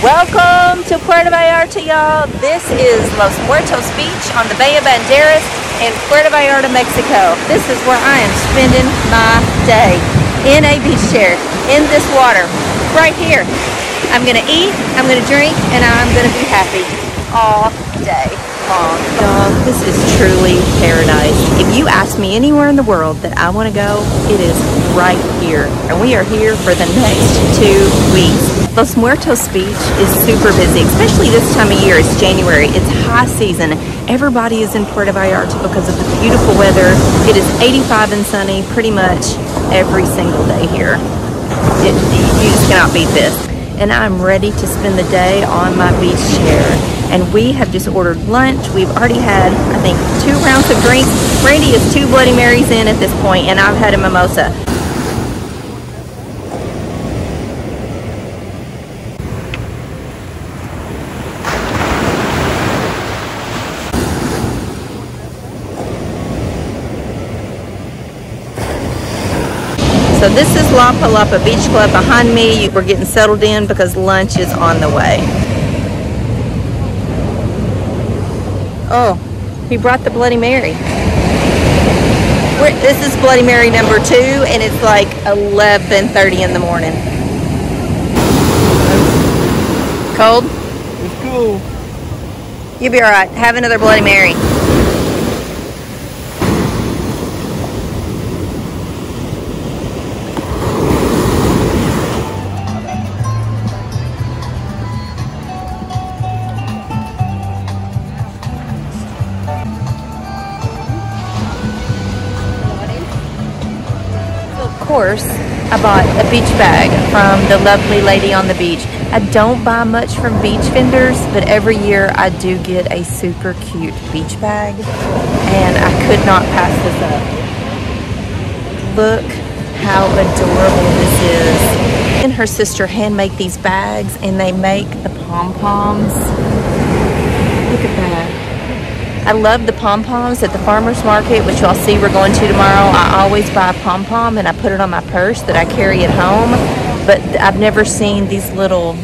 Welcome to Puerto Vallarta, y'all. This is Los Muertos Beach on the Bay of Banderas in Puerto Vallarta, Mexico. This is where I am spending my day in a beach chair in this water right here. I'm gonna eat, I'm gonna drink, and I'm gonna be happy all day this is truly paradise. If you ask me anywhere in the world that I want to go, it is right here. And we are here for the next two weeks. Los Muertos Beach is super busy, especially this time of year. It's January. It's high season. Everybody is in Puerto Vallarta because of the beautiful weather. It is 85 and sunny pretty much every single day here. It, you just cannot beat this. And I'm ready to spend the day on my beach chair and we have just ordered lunch. We've already had, I think, two rounds of drinks. Randy is two Bloody Marys in at this point, and I've had a mimosa. So this is La Palapa Beach Club behind me. We're getting settled in because lunch is on the way. Oh, he brought the Bloody Mary. We're, this is Bloody Mary number two, and it's like 11.30 in the morning. Cold? It's cool. You'll be all right. Have another Bloody Mary. Course, I bought a beach bag from the lovely lady on the beach. I don't buy much from beach vendors, but every year I do get a super cute beach bag, and I could not pass this up. Look how adorable this is. And her sister hand make these bags, and they make the pom-poms. Look at that. I love the pom-poms at the farmer's market, which y'all see we're going to tomorrow. I always buy a pom-pom and I put it on my purse that I carry at home. But I've never seen these little,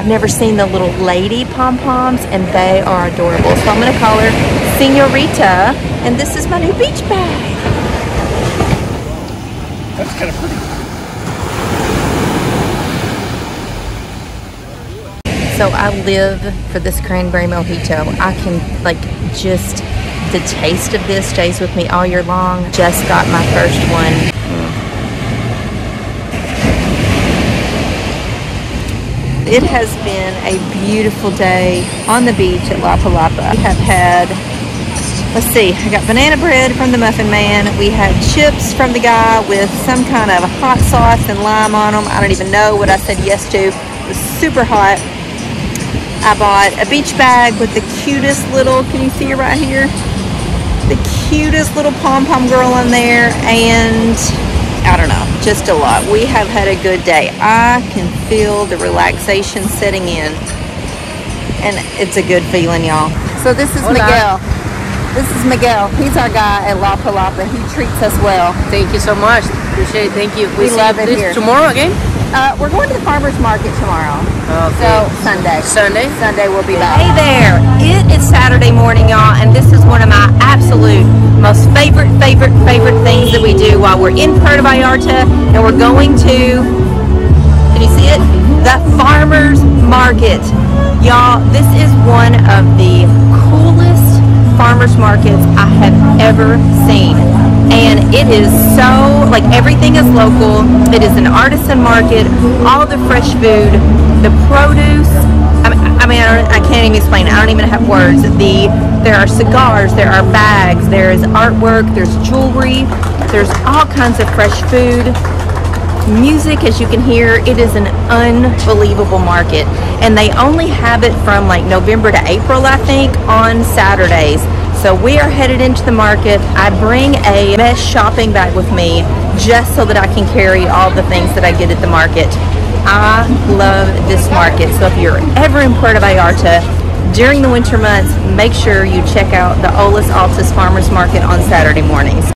I've never seen the little lady pom-poms and they are adorable. So I'm gonna call her Senorita and this is my new beach bag. That's kind of pretty. So I live for this cranberry mojito. I can like just the taste of this stays with me all year long. Just got my first one. It has been a beautiful day on the beach at La Palapa. We have had, let's see, I got banana bread from the Muffin Man. We had chips from the guy with some kind of hot sauce and lime on them. I don't even know what I said yes to. It was super hot. I bought a beach bag with the cutest little, can you see her right here? The cutest little pom-pom girl in there and I don't know, just a lot. We have had a good day. I can feel the relaxation setting in and it's a good feeling, y'all. So this is Hola. Miguel. This is Miguel. He's our guy at La Palapa. He treats us well. Thank you so much. Appreciate it. Thank you. We, we love it here. Tomorrow again? Uh, we're going to the farmer's market tomorrow. Okay. So Sunday. Sunday? Sunday we'll be back. Hey there. It is Saturday morning, y'all, and this is one of my absolute most favorite, favorite, favorite things that we do while we're in Puerto Vallarta and we're going to, can you see it? The farmer's market. Y'all, this is one of the coolest farmer's markets I have ever seen and it is so like everything is local. It is an artisan market. All the fresh food the produce. I mean, I, I can't even explain I don't even have words. The there are cigars there are bags there is artwork there's jewelry there's all kinds of fresh food. Music as you can hear it is an unbelievable market. And they only have it from like November to April I think on Saturdays so we are headed into the market. I bring a mesh shopping bag with me just so that I can carry all the things that I get at the market. I love this market. So if you're ever in Puerto Vallarta during the winter months make sure you check out the Olas Altas Farmers Market on Saturday mornings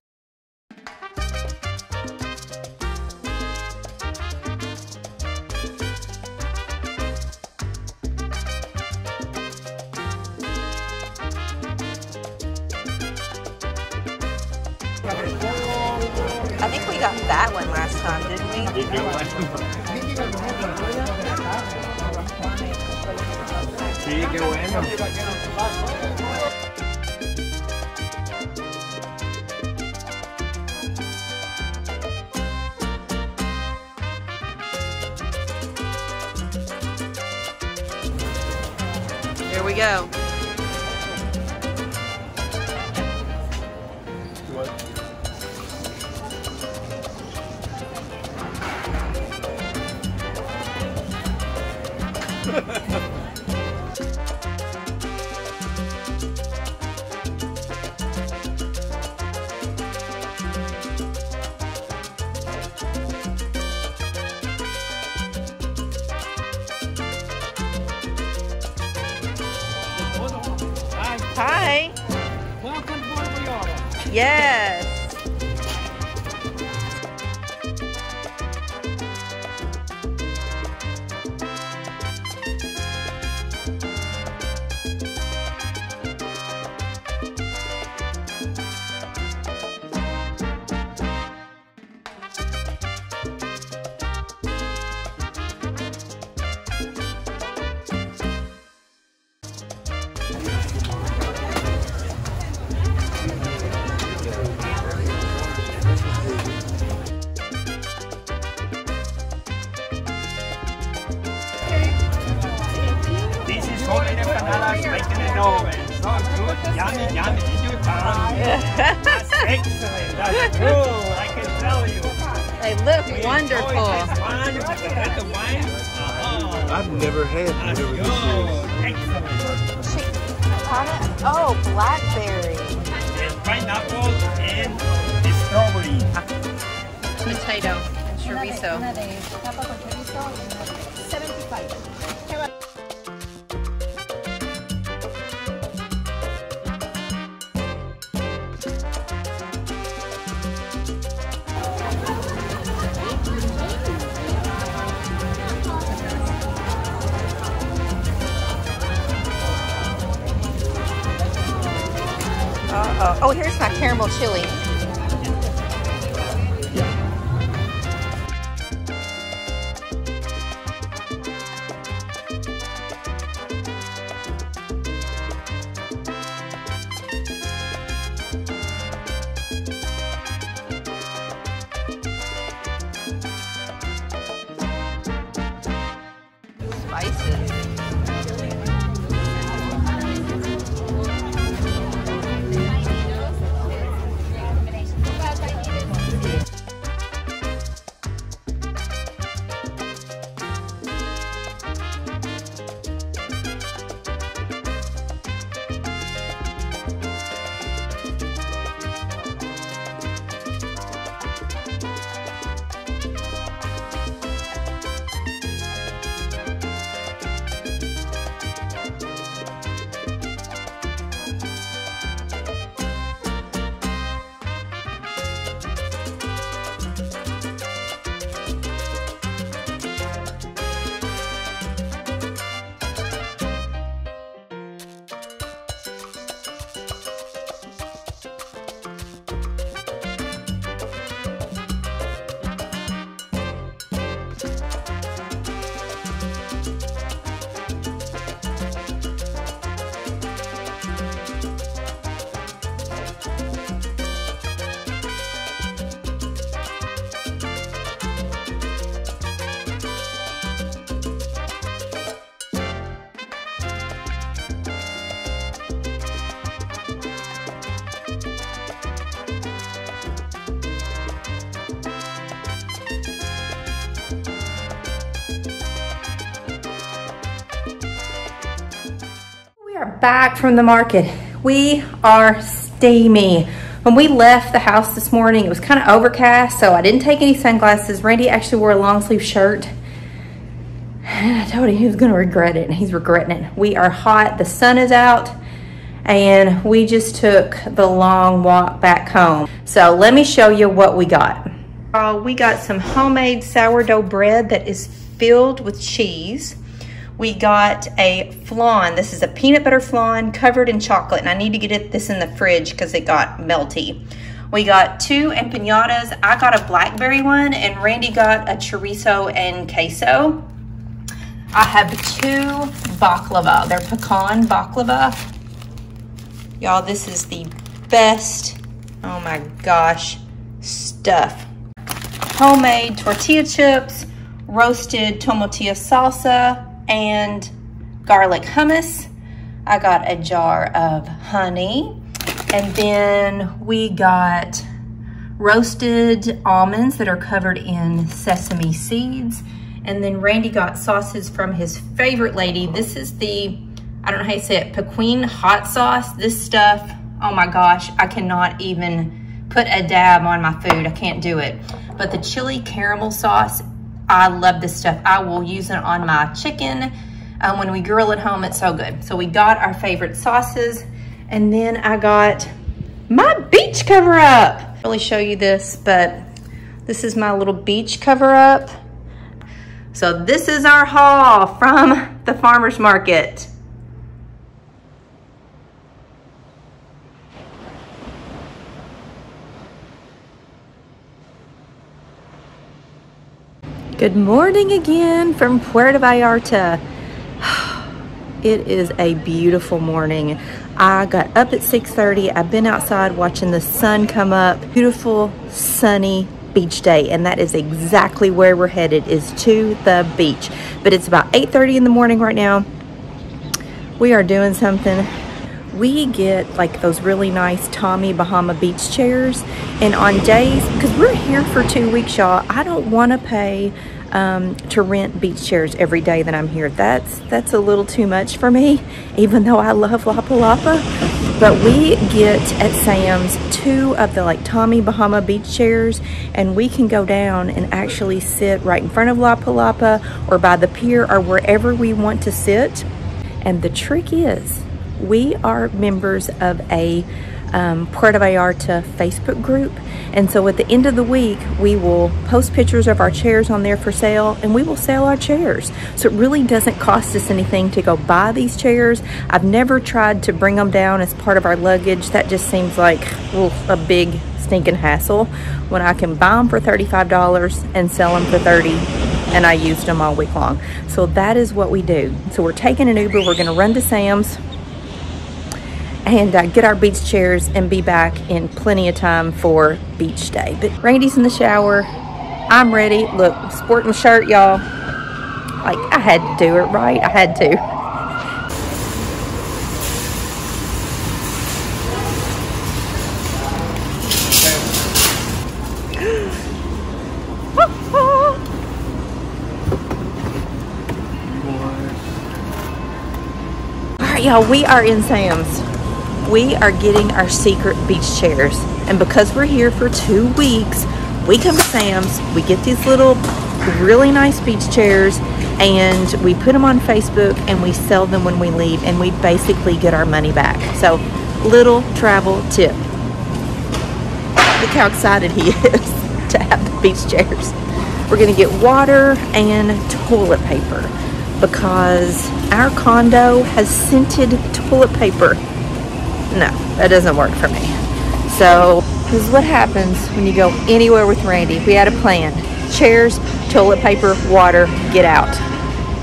I think we got that one last time, didn't we? Sigue bueno. Here we go. making it over. Good. Yummy, yummy. You. That's excellent. That's cool. I can tell you. They look we wonderful. oh. I've never had Excellent. Oh, blackberry. And pineapple and it's strawberry. Potato and chorizo. 75. Caramel chili. Spices. Are back from the market. We are steamy. When we left the house this morning, it was kind of overcast, so I didn't take any sunglasses. Randy actually wore a long sleeve shirt. And I told him he was gonna regret it, and he's regretting it. We are hot, the sun is out, and we just took the long walk back home. So let me show you what we got. Uh, we got some homemade sourdough bread that is filled with cheese. We got a flan. This is a peanut butter flan covered in chocolate, and I need to get it, this in the fridge because it got melty. We got two empanadas. I got a blackberry one and Randy got a chorizo and queso. I have two baklava. They're pecan baklava. Y'all, this is the best, oh my gosh, stuff. Homemade tortilla chips, roasted tomatillo salsa, and garlic hummus. I got a jar of honey. And then we got roasted almonds that are covered in sesame seeds. And then Randy got sauces from his favorite lady. This is the, I don't know how you say it, Pequeen hot sauce. This stuff, oh my gosh, I cannot even put a dab on my food. I can't do it. But the chili caramel sauce, I love this stuff. I will use it on my chicken, um, when we grill at home, it's so good. So we got our favorite sauces and then I got my beach cover up. I'll really show you this, but this is my little beach cover up. So this is our haul from the farmer's market. Good morning again from Puerto Vallarta. It is a beautiful morning. I got up at 6.30. I've been outside watching the sun come up. Beautiful, sunny beach day. And that is exactly where we're headed, is to the beach. But it's about 8.30 in the morning right now. We are doing something we get like those really nice Tommy Bahama beach chairs and on days because we're here for two weeks y'all I don't want to pay um, to rent beach chairs every day that I'm here. That's that's a little too much for me, even though I love La Palapa. But we get at Sam's two of the like Tommy Bahama beach chairs and we can go down and actually sit right in front of La Palapa or by the pier or wherever we want to sit. And the trick is we are members of a um, Puerto Vallarta Facebook group. And so at the end of the week, we will post pictures of our chairs on there for sale and we will sell our chairs. So it really doesn't cost us anything to go buy these chairs. I've never tried to bring them down as part of our luggage. That just seems like oof, a big stinking hassle when I can buy them for $35 and sell them for 30 and I used them all week long. So that is what we do. So we're taking an Uber. We're going to run to Sam's and uh, get our beach chairs and be back in plenty of time for beach day. But Randy's in the shower. I'm ready. Look, sporting shirt, y'all. Like, I had to do it, right? I had to. Y'all, we are in Sam's we are getting our secret beach chairs. And because we're here for two weeks, we come to Sam's, we get these little really nice beach chairs and we put them on Facebook and we sell them when we leave and we basically get our money back. So little travel tip. Look how excited he is to have the beach chairs. We're gonna get water and toilet paper because our condo has scented toilet paper no, that doesn't work for me. So this is what happens when you go anywhere with Randy. We had a plan. Chairs, toilet paper, water, get out.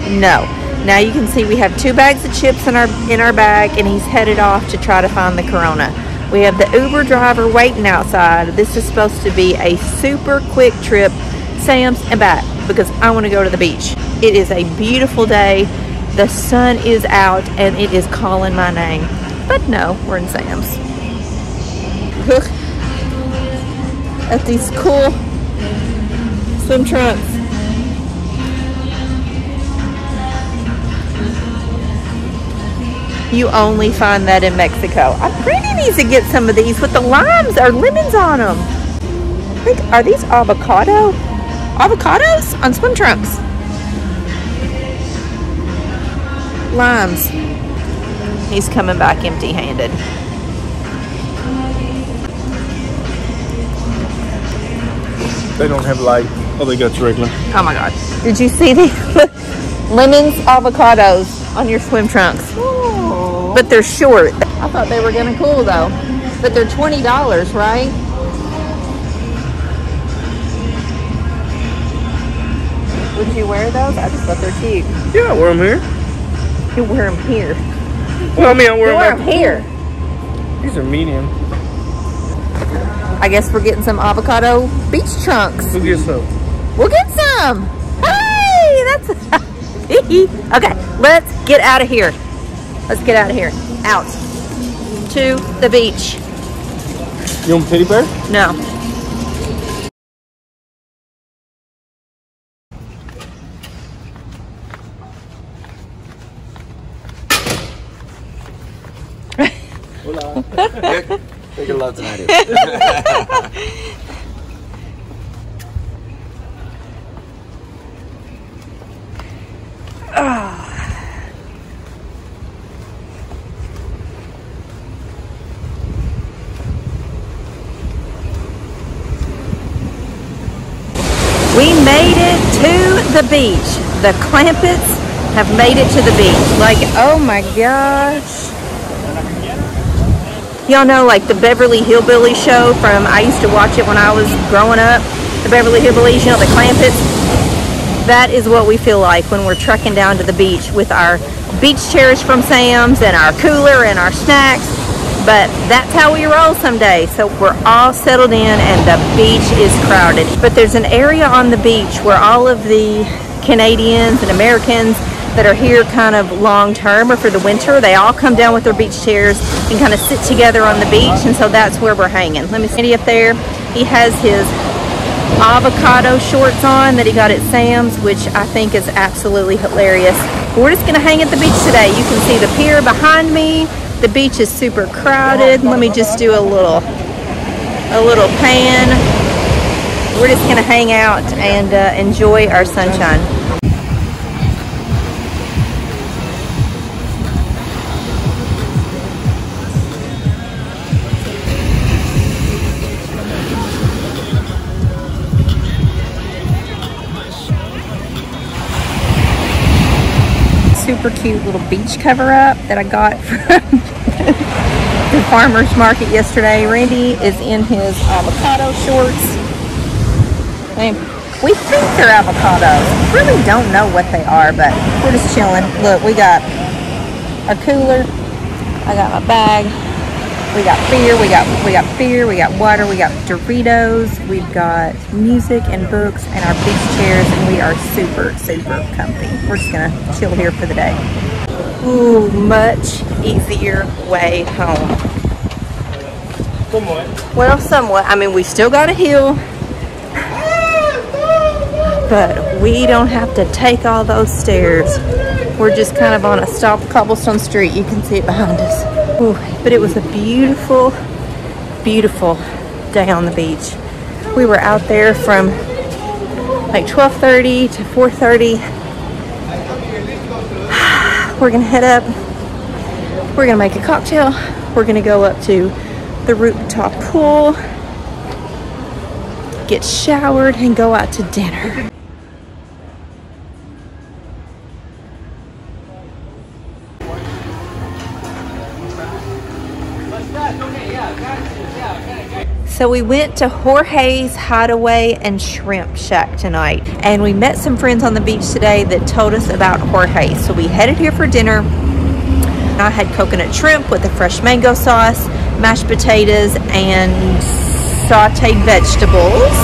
No. Now you can see we have two bags of chips in our in our bag and he's headed off to try to find the Corona. We have the Uber driver waiting outside. This is supposed to be a super quick trip, Sam's and back, because I want to go to the beach. It is a beautiful day. The sun is out and it is calling my name. But no, we're in Sam's. Look at these cool swim trunks. You only find that in Mexico. I pretty needs to get some of these with the limes or lemons on them. Like, are these avocado? Avocados on swim trunks. Limes. He's coming back empty handed. They don't have light. Oh, they got you regular. Oh my God. Did you see the lemons, avocados on your swim trunks? Oh. But they're short. I thought they were going to cool though. But they're $20, right? Would you wear those? I just thought they're cute. Yeah, I wear them here. You wear them here. Well, I mean, I wear You them. here. These are medium. I guess we're getting some avocado beach trunks. We'll get some? We'll get some. Hey, that's okay. Let's get out of here. Let's get out of here. Out to the beach. You want a teddy bear? No. Take a lot tonight. We made it to the beach. The Clampetts have made it to the beach. Like, oh my gosh. Y'all know like the Beverly Hillbilly show from, I used to watch it when I was growing up. The Beverly Hillbillies, you know, the Clampetts. That is what we feel like when we're trekking down to the beach with our beach chairs from Sam's and our cooler and our snacks. But that's how we roll someday. So we're all settled in and the beach is crowded. But there's an area on the beach where all of the Canadians and Americans that are here kind of long term or for the winter, they all come down with their beach chairs and kind of sit together on the beach. And so that's where we're hanging. Let me see up there. He has his avocado shorts on that he got at Sam's, which I think is absolutely hilarious. We're just gonna hang at the beach today. You can see the pier behind me. The beach is super crowded. Let me just do a little, a little pan. We're just gonna hang out and uh, enjoy our sunshine. super cute little beach cover up that I got from the farmer's market yesterday. Randy is in his avocado shorts. And we think they're avocados. Really don't know what they are, but we're just chilling. Look, we got our cooler. I got my bag. We got beer, we got we got beer, we got water, we got Doritos, we've got music and books and our beach chairs and we are super, super comfy. We're just gonna chill here for the day. Ooh, much easier way home. Somewhat. Well, somewhat. I mean, we still got a hill, but we don't have to take all those stairs. We're just kind of on a soft cobblestone street. You can see it behind us. Ooh, but it was a beautiful, beautiful day on the beach. We were out there from like 12:30 to 4:30. We're gonna head up. We're gonna make a cocktail. We're gonna go up to the rooftop pool, get showered, and go out to dinner. So we went to Jorge's Hideaway and Shrimp Shack tonight, and we met some friends on the beach today that told us about Jorge's. So we headed here for dinner. I had coconut shrimp with a fresh mango sauce, mashed potatoes, and sauteed vegetables.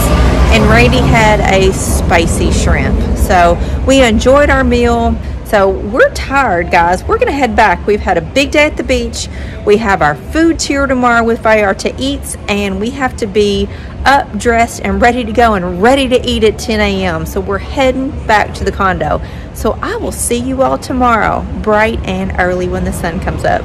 And Randy had a spicy shrimp. So we enjoyed our meal. So we're tired, guys. We're gonna head back. We've had a big day at the beach. We have our food tour tomorrow with Vallarta Eats, and we have to be up, dressed, and ready to go and ready to eat at 10 a.m. So we're heading back to the condo. So I will see you all tomorrow, bright and early when the sun comes up.